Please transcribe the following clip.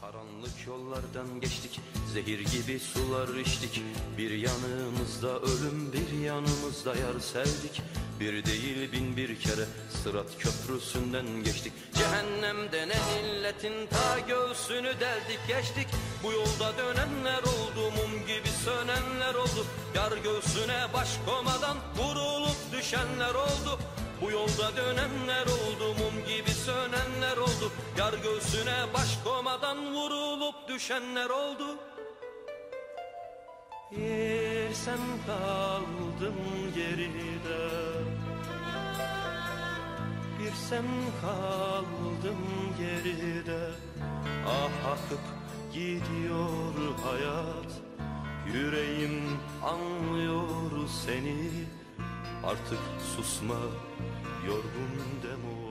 Karanlık yollardan geçtik, zehir gibi sular içtik. Bir yanımızda ölüm, bir yanımızda yar sevdik. Bir değil bin bir kere sırat köprüsünden geçtik. Cehennemde ne illetin ta göğsünü deldik geçtik. Bu yolda dönenler oldu, mum gibi sönenler oldu. Yar göğsüne baş komadan vurulup düşenler oldu. Bu yolda dönenler oldu, mum gibi sönenler göğsüne baş komadan vurulup düşenler oldu. Yer sen kaldın geride. Bir sen kaldın geride. Ah akıp gidiyor hayat. Yüreğim anlıyor seni. Artık susma yorgun demo